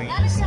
Wait.